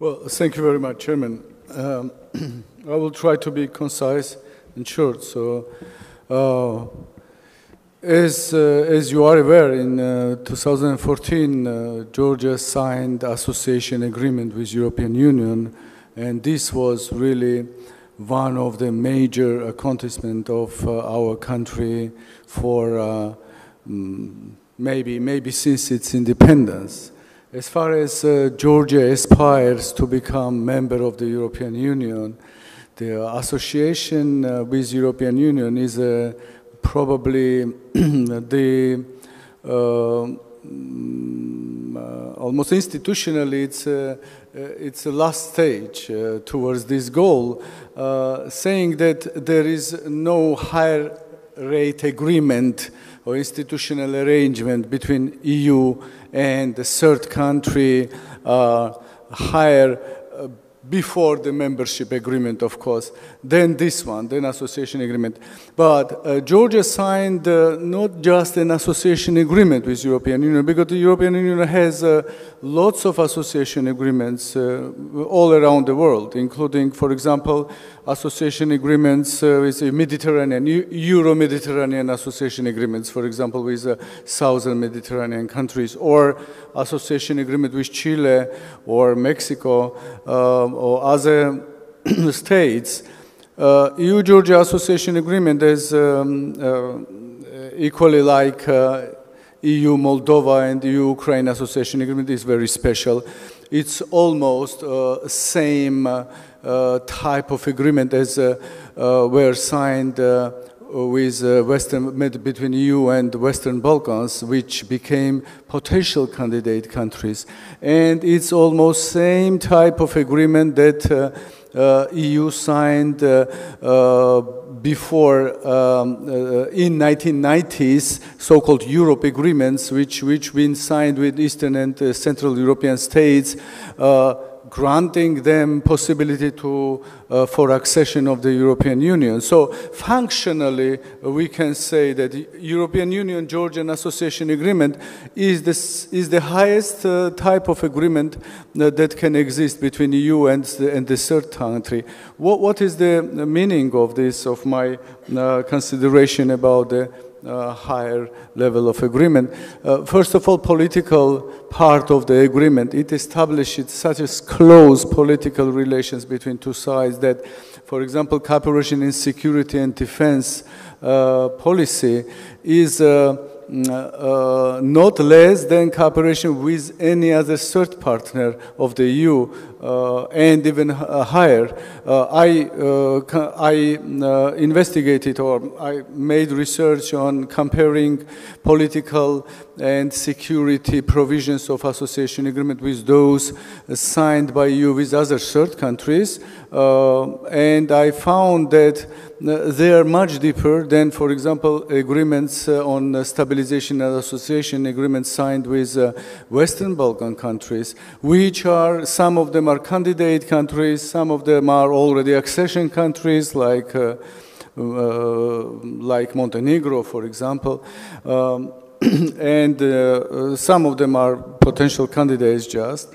Well, thank you very much, Chairman. Um, I will try to be concise and short. So, uh, as, uh, as you are aware, in uh, 2014, uh, Georgia signed association agreement with European Union, and this was really one of the major accomplishments of uh, our country for uh, mm, maybe, maybe since its independence. As far as uh, Georgia aspires to become member of the European Union, the association uh, with European Union is uh, probably the uh, mm, uh, almost institutionally it's uh, it's the last stage towards this goal, saying that there is no higher rate agreement or institutional arrangement between EU and the third country uh, higher before the membership agreement, of course, then this one, then association agreement. But uh, Georgia signed uh, not just an association agreement with European Union, because the European Union has uh, lots of association agreements uh, all around the world, including, for example, association agreements uh, with the Mediterranean, Euro-Mediterranean association agreements, for example, with uh, southern Mediterranean countries, or association agreement with Chile or Mexico um, or other states. Uh, EU-Georgia Association Agreement is um, uh, equally like uh, EU-Moldova and EU-Ukraine Association Agreement is very special. It's almost uh, same uh, uh, type of agreement as were signed with Western between EU and Western Balkans, which became potential candidate countries, and it's almost same type of agreement that uh, EU signed uh, uh, before um, in 1990s so-called Europe agreements, which which been signed with Eastern and Central European states granting them possibility to, uh, for accession of the European Union. So functionally, we can say that the European Union-Georgian Association Agreement is, this, is the highest uh, type of agreement that, that can exist between EU and the, and the third country. What, what is the meaning of this, of my uh, consideration about the uh, higher level of agreement. Uh, first of all, political part of the agreement, it established such as close political relations between two sides that, for example, cooperation in security and defense uh, policy is uh, uh, not less than cooperation with any other third partner of the EU and even uh, higher. Uh, I, uh, I uh, investigated or I made research on comparing political and security provisions of association agreement with those signed by EU with other third countries. and I found that they are much deeper than, for example, agreements uh, on uh, stabilization and association agreements signed with uh, Western Balkan countries, which are, some of them are candidate countries, some of them are already accession countries, like, uh, uh, like Montenegro, for example. Um, and uh, some of them are potential candidates just.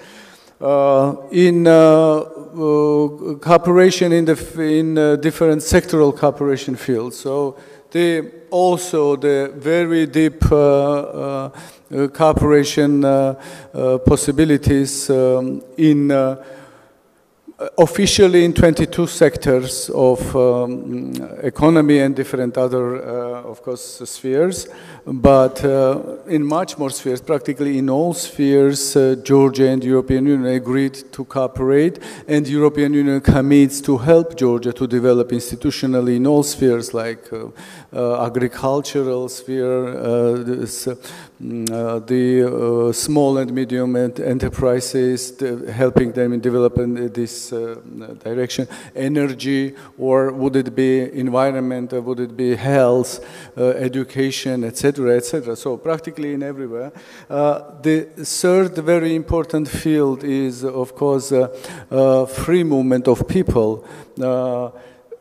Uh, in uh, uh, cooperation in, the, in different sectoral cooperation fields. So the, also the very deep uh, uh, uh, cooperation possibilities um, in officially in 22 sectors of um, economy and different other, uh, of course, spheres. But uh, in much more spheres, practically in all spheres, uh, Georgia and European Union agreed to cooperate, and European Union commits to help Georgia to develop institutionally in all spheres, like uh, uh, agricultural sphere, uh, this, mm, the small and medium enterprises, helping them in developing this direction, energy, or would it be environment, would it be health, education, etc etc.. So practically in everywhere. Uh, the third very important field is, of course, uh, uh, free movement of people. Uh,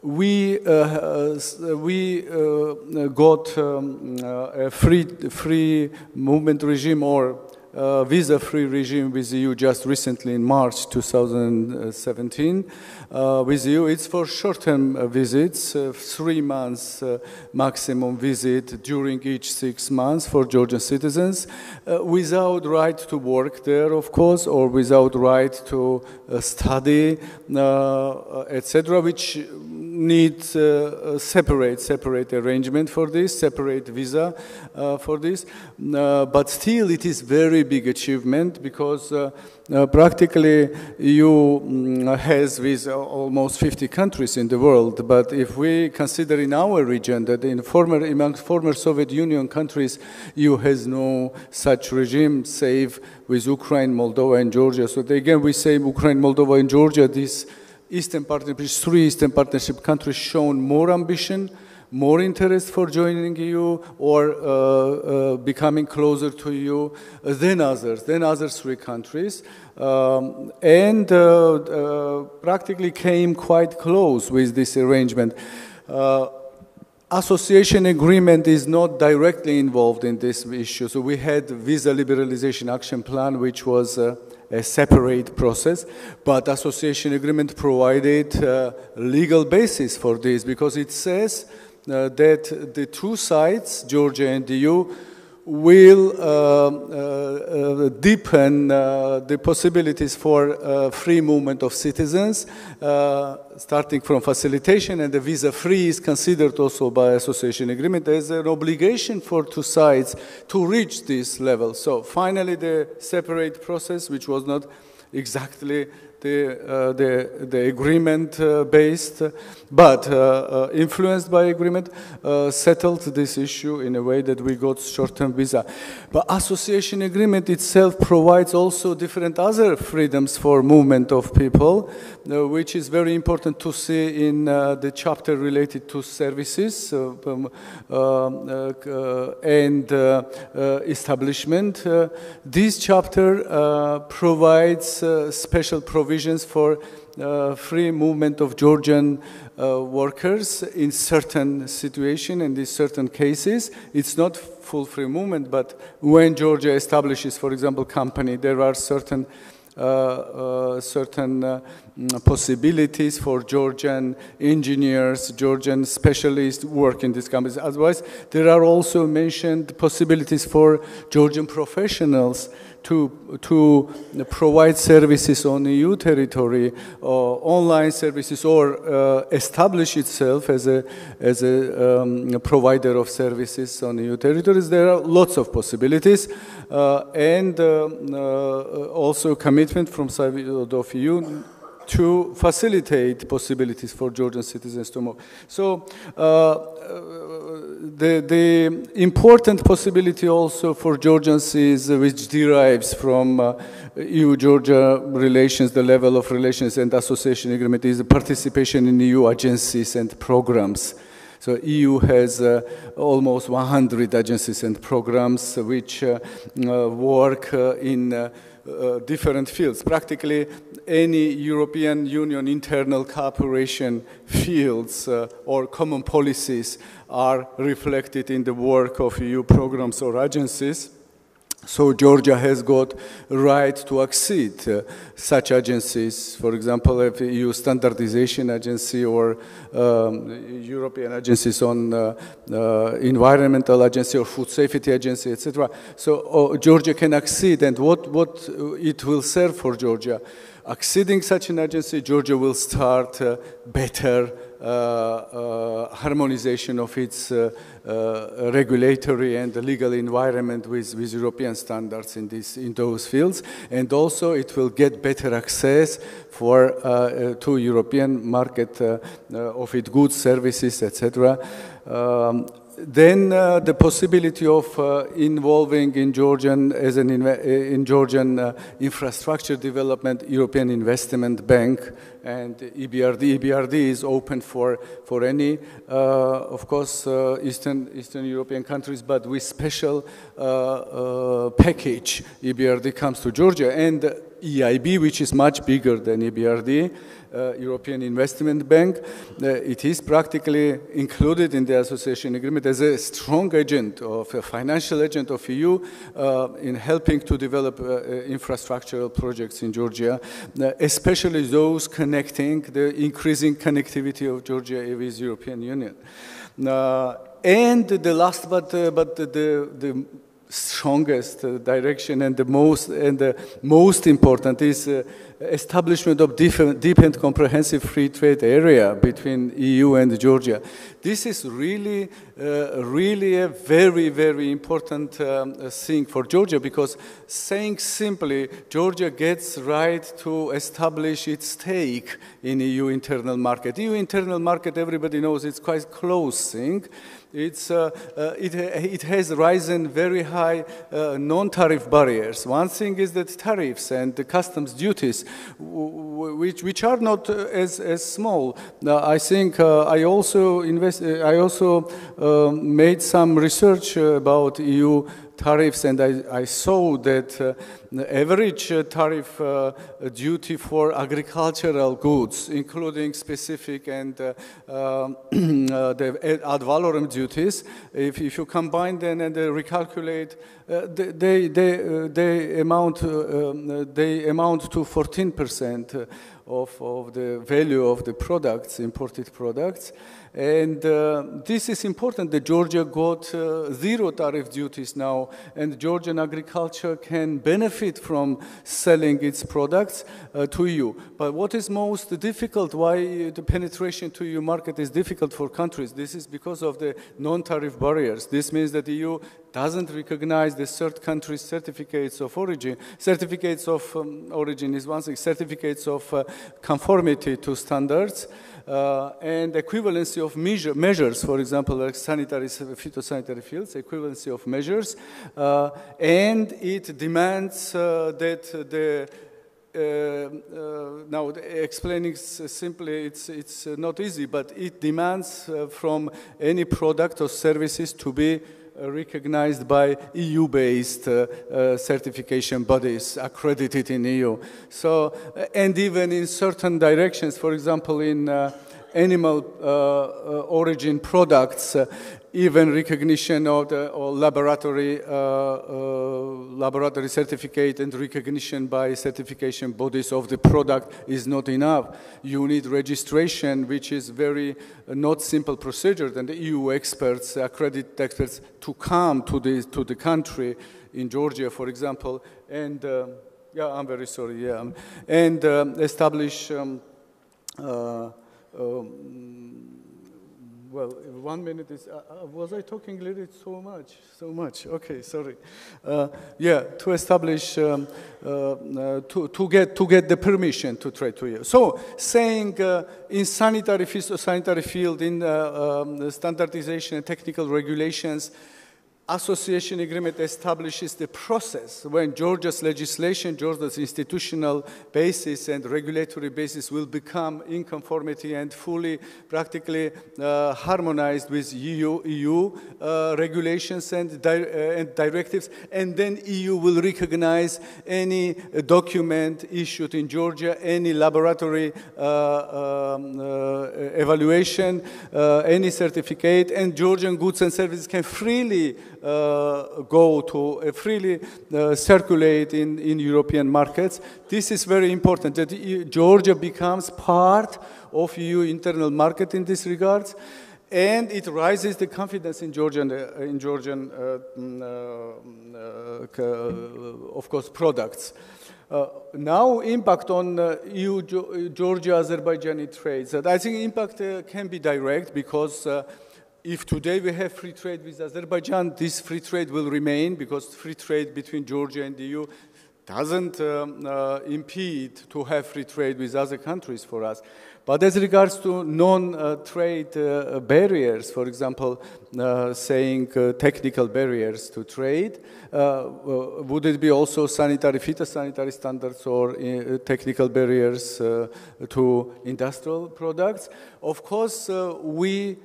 we uh, we uh, got um, a free free movement regime or uh, visa-free regime with the EU just recently in March 2017 uh, with you. It's for short-term uh, visits, uh, three months uh, maximum visit during each six months for Georgian citizens, uh, without right to work there, of course, or without right to study, etc., which need uh, separate separate arrangement for this, separate visa uh, for this. Uh, but still, it is very big achievement because uh, practically, EU mm, has with almost 50 countries in the world. But if we consider in our region that in former among former Soviet Union countries, EU has no such regime, save with Ukraine, Moldova, and Georgia. So again, we say Ukraine, Moldova, and Georgia. These Eastern Partnership, three Eastern Partnership countries shown more ambition, more interest for joining EU or uh, uh, becoming closer to EU than others, than other three countries. Um, and uh, uh practically came quite close with this arrangement. Uh, association agreement is not directly involved in this issue. So we had visa liberalization action plan, which was uh, a separate process, but association agreement provided uh, legal basis for this because it says uh, that the two sides, Georgia and the EU, will uh, uh, deepen uh, the possibilities for free movement of citizens, starting from facilitation, and the visa-free is considered also by association agreement as an obligation for two sides to reach this level. So finally, the separate process, which was not exactly the, uh, the, the agreement uh, based, but uh, uh influenced by agreement, uh, settled this issue in a way that we got short-term visa. But association agreement itself provides also different other freedoms for movement of people, uh, which is very important to see in the chapter related to services um, and establishment. this chapter provides special provisions provisions for uh, free movement of Georgian uh, workers in certain situation and in certain cases. It's not full free movement, but when Georgia establishes, for example, company, there are certain uh, uh, certain uh, mm, possibilities for Georgian engineers, Georgian specialists work in these companies. Otherwise, there are also mentioned possibilities for Georgian professionals to, to provide services on EU territory, or online services, or uh, establish itself as a, as a um, provider of services on EU territories. There are lots of possibilities, uh, and uh, uh also commitment from side of EU to facilitate possibilities for Georgian citizens to move. So uh, the, the important possibility also for Georgians is which derives from uh, EU-Georgia relations, the level of relations and association agreement is participation in EU agencies and programs. So EU has uh, almost 100 agencies and programs which uh, uh, work uh, in uh, different fields. Practically any European Union internal cooperation fields uh, or common policies are reflected in the work of EU programs or agencies. So Georgia has got right to accede uh, such agencies, for example, if EU standardization agency or um, European agencies on uh, uh, environmental agency or food safety agency, etc. So oh, Georgia can accede, and what, what it will serve for Georgia? Acceding such an agency, Georgia will start uh, better uh, uh, Uh, uh, harmonization of its uh, uh regulatory and legal environment with, with European standards in, this, in those fields. And also it will get better access for, to European market of its goods, services, etc. Um, then uh, the possibility of uh, involving in Georgian as an in Georgian uh, infrastructure development European Investment Bank and EBRD. EBRD is open for for any, uh, of course, uh, Eastern Eastern European countries, but with special uh, package. EBRD comes to Georgia and EIB, which is much bigger than EBRD, uh, European Investment Bank. Uh, it is practically included in the association agreement as a strong agent of a financial agent of EU uh, in helping to develop infrastructural projects in Georgia, especially those connecting the increasing connectivity of Georgia with European Union. and the last but, but the, the strongest direction and the most and the most important is uh, establishment of deep, deep, and comprehensive free trade area between EU and Georgia. This is really, uh, really a very, very important um, thing for Georgia because saying simply, Georgia gets right to establish its stake in EU internal market. EU internal market, everybody knows, it's quite close thing. It's, uh, uh, it, it has risen very high uh, non-tariff barriers. One thing is that tariffs and the customs duties, which, which are not uh, as, as small. I think uh, I also, invest, uh, I also made some research about EU tariffs, and I, I saw that uh, the average uh, tariff uh, duty for agricultural goods, including specific and uh, um, the ad valorem duties, if, if you combine them and recalculate, they, they, they, amount, um, they amount to 14 percent of, of the value of the products, imported products. And uh, this is important that Georgia got uh, zero tariff duties now, and Georgian agriculture can benefit from selling its products uh, to you. But what is most difficult, why the penetration to EU market is difficult for countries, this is because of the non-tariff barriers. This means that the EU doesn't recognize the third country's certificates of origin. Certificates of um, origin is one thing, certificates of uh, conformity to standards uh, and equivalency of measure, measures, for example, like sanitary, phytosanitary fields, equivalency of measures, uh, and it demands uh, that the uh, uh, now, explaining simply, it's, it's not easy, but it demands from any product or services to be Uh, recognized by EU-based uh, uh, certification bodies accredited in EU. So, uh, and even in certain directions, for example, in uh, animal origin products, even recognition of the or laboratory uh, uh, laboratory certificate and recognition by certification bodies of the product is not enough. You need registration, which is very uh, not simple procedure. And the EU experts, accredited experts, to come to the to the country in Georgia, for example, and uh, yeah, I'm very sorry, yeah, and um, establish. Um, uh, um, well, one minute is, uh, uh, was I talking a little so much? So much, okay, sorry. Uh, yeah, to establish, um, uh, uh to, to, get, to get the permission to trade to you. So saying uh, in sanitary, sanitary field, in um, standardization and technical regulations, association agreement establishes the process when Georgia's legislation, Georgia's institutional basis and regulatory basis will become in conformity and fully practically uh, harmonized with EU, EU uh, regulations and, di uh, and, directives. And then EU will recognize any document issued in Georgia, any laboratory uh, um, uh, evaluation, uh, any certificate, and Georgian goods and services can freely go to uh, freely uh, circulate in, in European markets. This is very important that Georgia becomes part of EU internal market in this regard and it raises the confidence in Georgian, uh, in Georgian, uh, mm, uh, of course, products. now, impact on EU Georgia-Azerbaijani trades. I think impact can be direct because if today we have free trade with Azerbaijan, this free trade will remain because free trade between Georgia and the EU doesn't um, uh, impede to have free trade with other countries for us. But as regards to non-trade uh, barriers, for example, uh, saying uh, technical barriers to trade, uh, uh, would it be also sanitary, phytosanitary standards or uh, technical barriers to industrial products? Of course, we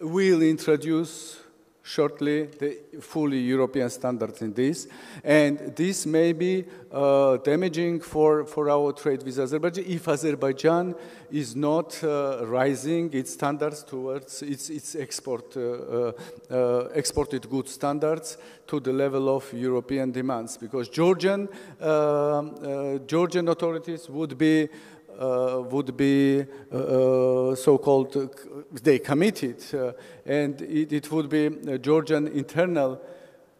will introduce shortly the fully European standards in this. And this may be uh, damaging for, for our trade with Azerbaijan if Azerbaijan is not uh, rising its standards towards its, its export, uh, uh, uh exported goods standards to the level of European demands. Because Georgian, uh, Georgian authorities would be would be uh, uh so-called, uh, they committed, uh, and it, it, would be Georgian internal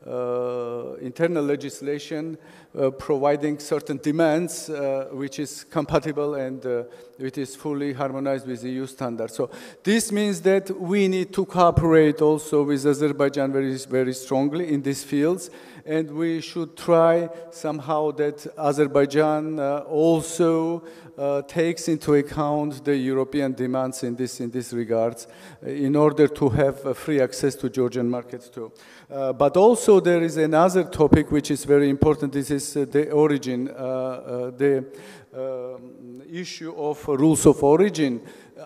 uh, internal legislation uh, providing certain demands uh, which is compatible and it is fully harmonized with EU standards. So this means that we need to cooperate also with Azerbaijan very, very strongly in these fields and we should try somehow that Azerbaijan uh, also uh, takes into account the European demands in this, in this regards uh, in order to have free access to Georgian markets too. But also there is another topic which is very important. This is the origin, the um, issue of rules of origin.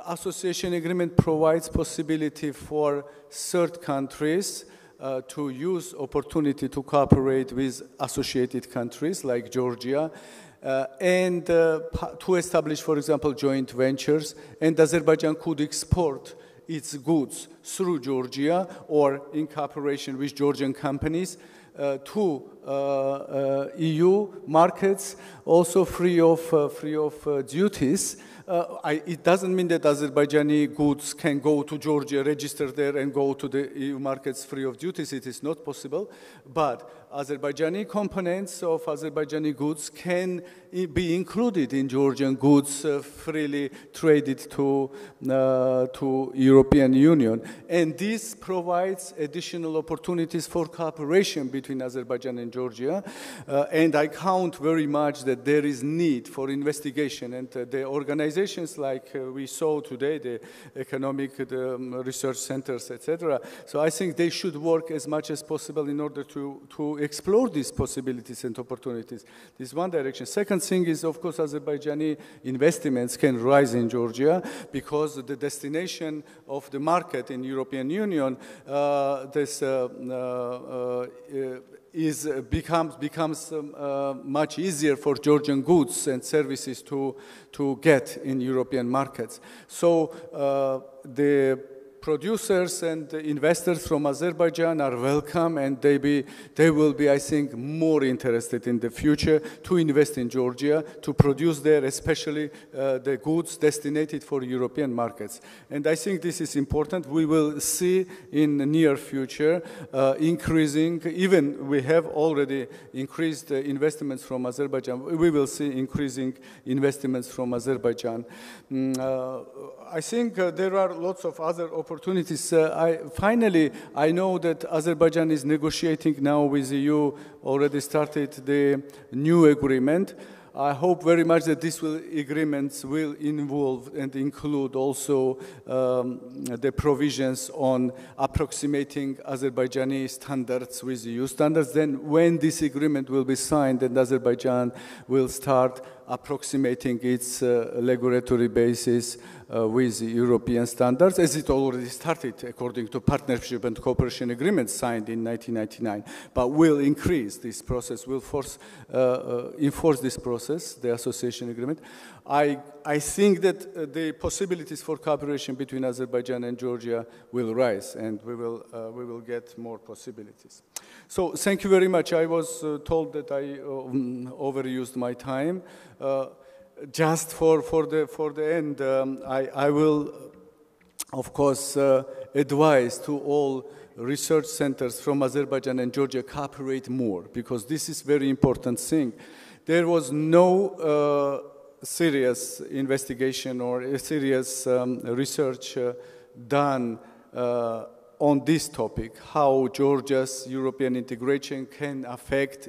Association agreement provides possibility for third countries uh, to use opportunity to cooperate with associated countries like Georgia uh, and uh, to establish, for example, joint ventures. And Azerbaijan could export its goods through Georgia or in cooperation with Georgian companies uh, to EU markets, also free of, free of duties. Uh, I, it doesn't mean that Azerbaijani goods can go to Georgia, register there, and go to the EU markets free of duties. It is not possible. But Azerbaijani components of Azerbaijani goods can be included in Georgian goods uh, freely traded to, uh, to European Union. And this provides additional opportunities for cooperation between Azerbaijan and Georgia. Uh, and I count very much that there is need for investigation and uh, the organizations like uh, we saw today, the economic the, um, research centers, etc. So I think they should work as much as possible in order to, to explore these possibilities and opportunities. This is one direction. Second thing is, of course, Azerbaijani investments can rise in Georgia because the destination of the market in European Union, uh, this uh, uh is, uh, becomes, becomes um, uh, much easier for Georgian goods and services to, to get in European markets. So uh, the producers and investors from Azerbaijan are welcome and they, be, they will be, I think, more interested in the future to invest in Georgia, to produce there, especially uh, the goods destined for European markets. And I think this is important. We will see in the near future uh, increasing, even we have already increased uh, investments from Azerbaijan, we will see increasing investments from Azerbaijan. Mm, uh, I think uh, there are lots of other opportunities. Uh, I, finally, I know that Azerbaijan is negotiating now with the EU, already started the new agreement. I hope very much that these will, agreements will involve and include also um, the provisions on approximating Azerbaijani standards with EU standards. Then when this agreement will be signed and Azerbaijan will start approximating its uh, regulatory basis uh, with European standards, as it already started according to partnership and cooperation agreements signed in 1999, but will increase this process, will force, uh, enforce this process, the association agreement. I, I think that the possibilities for cooperation between Azerbaijan and Georgia will rise and we will, we will get more possibilities. So thank you very much. I was uh, told that I um, overused my time. Uh, just for, for, the, for the end, um, I, I will, of course, uh, advise to all research centers from Azerbaijan and Georgia cooperate more because this is very important thing. There was no uh, serious investigation or a serious um, research uh, done uh, on this topic, how Georgia's European integration can affect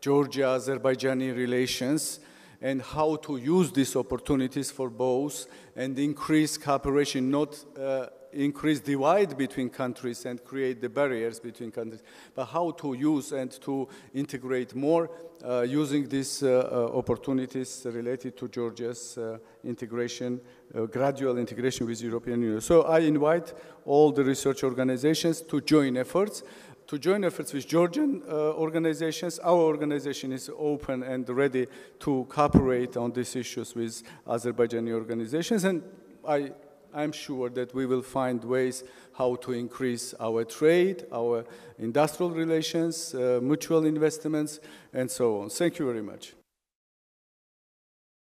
Georgia-Azerbaijani relations and how to use these opportunities for both and increase cooperation not uh, increase divide between countries and create the barriers between countries, but how to use and to integrate more uh, using these uh, uh, opportunities related to Georgia's uh, integration, uh, gradual integration with European Union. So I invite all the research organizations to join efforts to join efforts with Georgian uh, organizations. Our organization is open and ready to cooperate on these issues with Azerbaijani organizations. And I, I'm sure that we will find ways how to increase our trade, our industrial relations, uh, mutual investments, and so on. Thank you very much.